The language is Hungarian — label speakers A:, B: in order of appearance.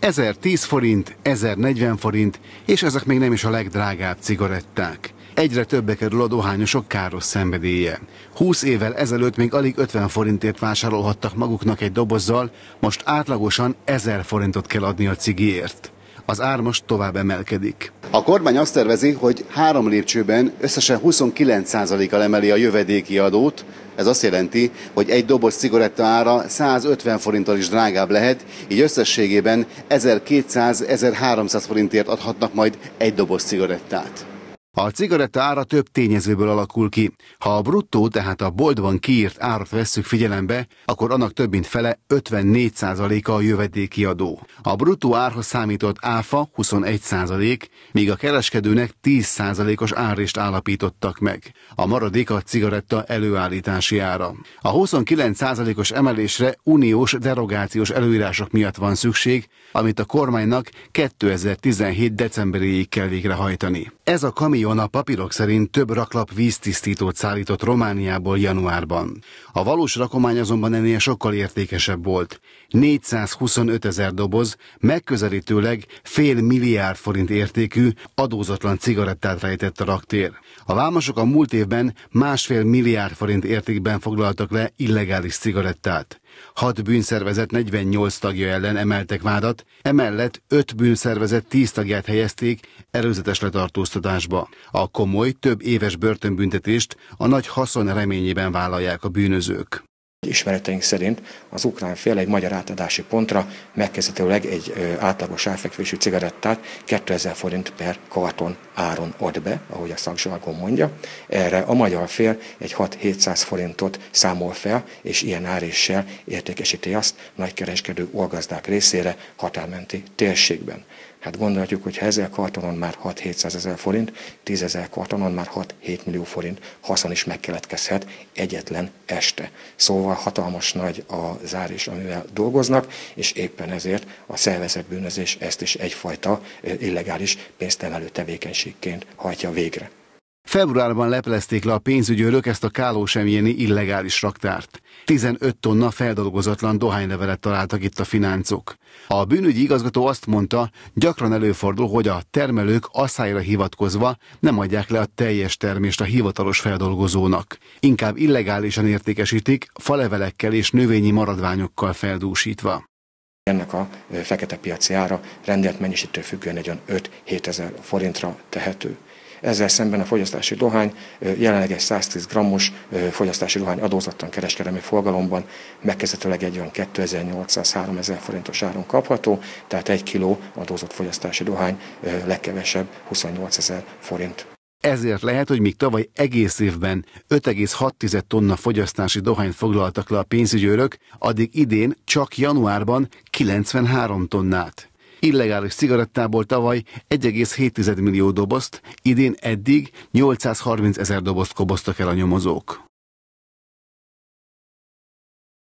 A: 1010 forint, 1040 forint, és ezek még nem is a legdrágább cigaretták. Egyre többe kerül a dohányosok káros szenvedélye. 20 évvel ezelőtt még alig 50 forintért vásárolhattak maguknak egy dobozzal, most átlagosan 1000 forintot kell adni a cigiért. Az ár most tovább emelkedik. A kormány azt tervezi, hogy három lépcsőben összesen 29%-kal emeli a jövedéki adót, ez azt jelenti, hogy egy doboz cigaretta ára 150 forinttal is drágább lehet, így összességében 1200-1300 forintért adhatnak majd egy doboz cigarettát. A cigaretta ára több tényezőből alakul ki. Ha a bruttó, tehát a boltban kiírt árat vesszük figyelembe, akkor annak több mint fele 54%-a a jövedéki adó. A bruttó árhoz számított áfa 21%, míg a kereskedőnek 10%-os árést állapítottak meg. A maradék a cigaretta előállítási ára. A 29%-os emelésre uniós derogációs előírások miatt van szükség, amit a kormánynak 2017. decemberéig kell végrehajtani. Ez a kamion Kamion a papírok szerint több raklap víztisztítót szállított Romániából januárban. A valós rakomány azonban ennél sokkal értékesebb volt. 425 ezer doboz, megközelítőleg fél milliárd forint értékű, adózatlan cigarettát rejtett a raktér. A vámosok a múlt évben másfél milliárd forint értékben foglaltak le illegális cigarettát. Hat bűnszervezet 48 tagja ellen emeltek vádat, emellett öt bűnszervezet 10 tagját helyezték előzetes letartóztatásba. A komoly, több éves börtönbüntetést a nagy haszon reményében vállalják a bűnözők.
B: Ismereteink szerint az ukrán fél egy magyar átadási pontra megkezdhetőleg egy átlagos árfekvésű cigarettát 2000 forint per karton áron ad be, ahogy a szakzsargon mondja. Erre a magyar fél egy 6-700 forintot számol fel, és ilyen áréssel értékesíti azt nagykereskedő orgazdák részére határmenti térségben. Hát gondolhatjuk, hogy ha ezer kartonon már 6-700 ezer forint, 10 ezer kartonon már 6-7 millió forint haszon is megkeletkezhet egyetlen este. Szóval hatalmas nagy a zárés, amivel dolgoznak, és éppen ezért a szervezett bűnözés ezt is egyfajta illegális pénztermelő tevékenységként hajtja végre.
A: Februárban leplezték le a pénzügyőrök ezt a kálósemjéni illegális raktárt. 15 tonna feldolgozatlan dohánylevelet találtak itt a fináncok. A bűnügyi igazgató azt mondta, gyakran előfordul, hogy a termelők asszályra hivatkozva nem adják le a teljes termést a hivatalos feldolgozónak. Inkább illegálisan értékesítik, falevelekkel és növényi maradványokkal feldúsítva.
B: Ennek a fekete piaci ára rendelt mennyiségtől függően egy 5-7 ezer forintra tehető. Ezzel szemben a fogyasztási dohány jelenleg egy 110 grammos fogyasztási dohány adózatlan kereskedelmi forgalomban megkezdetőleg egy olyan 2800-3000 forintos áron kapható, tehát egy kiló adózott fogyasztási dohány legkevesebb 28 ezer forint.
A: Ezért lehet, hogy míg tavaly egész évben 5,6 tonna fogyasztási dohányt foglaltak le a pénzügyőrök, addig idén csak januárban 93 tonnát. Illegális cigarettából tavaly 1,7 millió dobozt, idén eddig 830 ezer dobozt koboztak el a nyomozók.